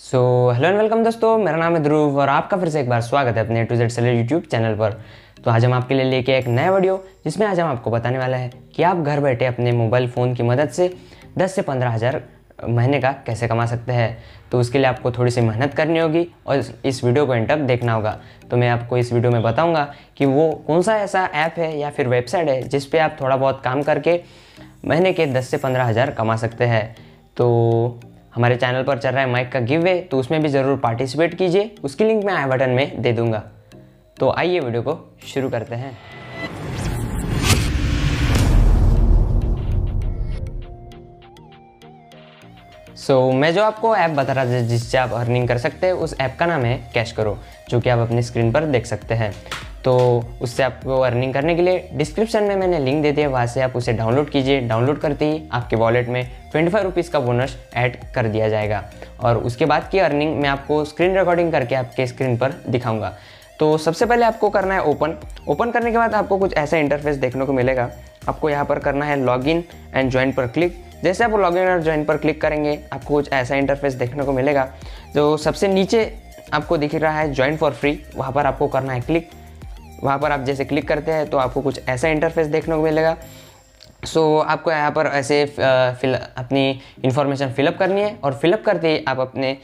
So hello and welcome दोस्तों, मेरा नाम है ध्रुव और आपका फिर से एक बार स्वागत है अपने to Z seller YouTube channel पर। तो आज हम आपके लिए लेके एक नया वीडियो, जिसमें आज हम आपको बताने वाला है कि आप घर बैठे अपने मोबाइल फ़ोन की मदद से 10 से पंद्रह हज़ार महीने का कैसे कमा सकते हैं। तो उसके लिए आपको थोड़ी सी मेहनत करनी होगी और इस वीडियो को एंड तक देखना होगा। तो मैं आपको इस वीडियो में बताऊँगा कि वो कौन सा ऐसा ऐप है या फिर वेबसाइट है जिस पर आप थोड़ा बहुत काम करके महीने के दस से पंद्रह हज़ार कमा सकते हैं। तो हमारे चैनल पर चल रहा है माइक का गिव वे तो उसमें भी ज़रूर पार्टिसिपेट कीजिए। उसकी लिंक मैं आई बटन में दे दूँगा। तो आइए वीडियो को शुरू करते हैं। सो so, मैं जो आपको ऐप बता रहा था जिससे आप अर्निंग कर सकते हैं उस ऐप का नाम है कैश करो जो कि आप अपनी स्क्रीन पर देख सकते हैं। तो उससे आपको अर्निंग करने के लिए डिस्क्रिप्शन में मैंने लिंक दे दिया, वहाँ से आप उसे डाउनलोड कीजिए। डाउनलोड करते ही आपके वॉलेट में ट्वेंटी फाइव रुपीज़ का बोनस ऐड कर दिया जाएगा। और उसके बाद की अर्निंग मैं आपको स्क्रीन रिकॉर्डिंग करके आपके स्क्रीन पर दिखाऊँगा। तो सबसे पहले आपको करना है ओपन ओपन करने के बाद आपको कुछ ऐसा इंटरफेस देखने को मिलेगा। आपको यहाँ पर करना है लॉग इन एंड ज्वाइन पर क्लिक जैसे आप लॉग इन और ज्वाइन पर क्लिक करेंगे, आपको कुछ ऐसा इंटरफेस देखने को मिलेगा। जो सबसे नीचे आपको दिख रहा है ज्वाइन फॉर फ्री वहाँ पर आपको करना है क्लिक वहाँ पर आप जैसे क्लिक करते हैं तो आपको कुछ ऐसा इंटरफेस देखने को मिलेगा। सो so, आपको यहाँ पर ऐसे फिल अपनी इन्फॉर्मेशन फिलअप करनी है और फिलअप करते ही आप अपने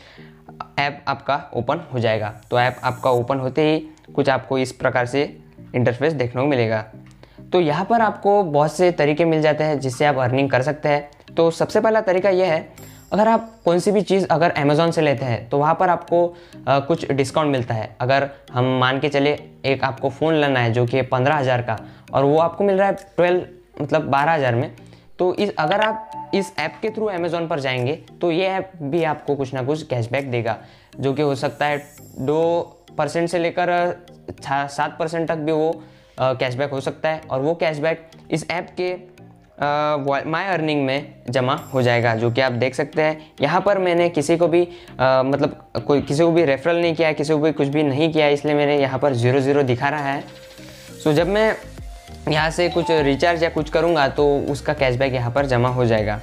ऐप आपका ओपन हो जाएगा। तो ऐप आपका ओपन होते ही कुछ आपको इस प्रकार से इंटरफेस देखने को मिलेगा। तो यहाँ पर आपको बहुत से तरीके मिल जाते हैं जिससे आप अर्निंग कर सकते हैं। तो सबसे पहला तरीका यह है अगर आप कौन सी भी चीज़ अगर अमेज़ोन से लेते हैं तो वहाँ पर आपको आ, कुछ डिस्काउंट मिलता है। अगर हम मान के चले एक आपको फ़ोन लेना है जो कि पंद्रह हज़ार का और वो आपको मिल रहा है ट्वेल्व मतलब बारह हज़ार में तो इस अगर आप इस ऐप के थ्रू अमेज़ोन पर जाएँगे तो ये ऐप भी आपको कुछ ना कुछ कैशबैक देगा जो कि हो सकता है दो परसेंट से लेकर सात परसेंट तक भी वो कैशबैक हो सकता है और वो कैशबैक इस ऐप के माई अर्निंग में जमा हो जाएगा जो कि आप देख सकते हैं। यहाँ पर मैंने किसी को भी आ, मतलब कोई किसी को भी रेफरल नहीं किया किसी को भी कुछ भी नहीं किया इसलिए मैंने यहाँ पर ज़ीरो ज़ीरो दिखा रहा है। सो जब मैं यहाँ से कुछ रिचार्ज या कुछ करूँगा तो उसका कैशबैक यहाँ पर जमा हो जाएगा।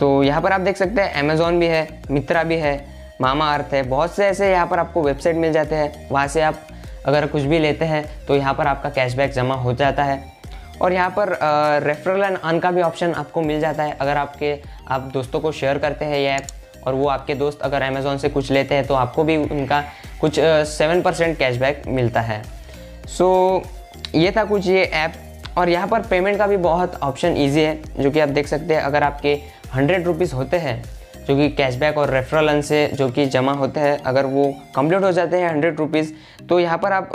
तो यहाँ पर आप देख सकते हैं अमेज़ोन भी है मित्रा भी है मामा अर्थ है बहुत से ऐसे यहाँ पर आपको वेबसाइट मिल जाते हैं। वहाँ से आप अगर कुछ भी लेते हैं तो यहाँ पर आपका कैशबैक जमा हो जाता है। और यहाँ पर रेफरल एंड अन का भी ऑप्शन आपको मिल जाता है। अगर आपके आप दोस्तों को शेयर करते हैं ये ऐप और वो आपके दोस्त अगर अमेज़ोन से कुछ लेते हैं तो आपको भी उनका कुछ सेवन परसेंट कैशबैक मिलता है। सो so, ये था कुछ ये ऐप और यहाँ पर पेमेंट का भी बहुत ऑप्शन ईजी है जो कि आप देख सकते हैं। अगर आपके हंड्रेड रुपीज़ होते हैं जो कि कैशबैक और रेफरल से जो कि जमा होते हैं अगर वो कंप्लीट हो जाते हैं हंड्रेड रुपीज़ तो यहाँ पर आप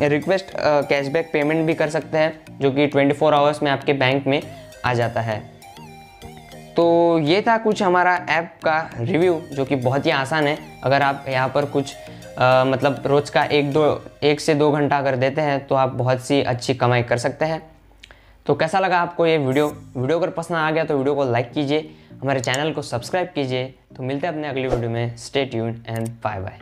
रिक्वेस्ट कैशबैक पेमेंट भी कर सकते हैं जो कि ट्वेंटी फोर आवर्स में आपके बैंक में आ जाता है। तो ये था कुछ हमारा ऐप का रिव्यू जो कि बहुत ही आसान है। अगर आप यहाँ पर कुछ आ, मतलब रोज़ का एक दो एक से दो घंटा अगर देते हैं तो आप बहुत सी अच्छी कमाई कर सकते हैं। तो कैसा लगा आपको ये वीडियो? वीडियो अगर पसंद आ गया तो वीडियो को लाइक कीजिए, हमारे चैनल को सब्सक्राइब कीजिए। तो मिलते हैं अपने अगली वीडियो में। Stay tune and bye bye